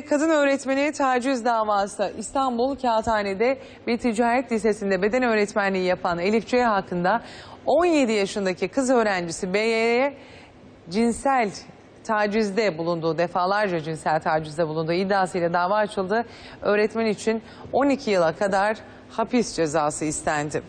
Kadın öğretmeni taciz davası İstanbul Kağıthane'de bir ticaret lisesinde beden öğretmenliği yapan Elif C hakkında 17 yaşındaki kız öğrencisi B'ye cinsel tacizde bulunduğu, defalarca cinsel tacizde bulunduğu iddiasıyla dava açıldı. Öğretmen için 12 yıla kadar hapis cezası istendi.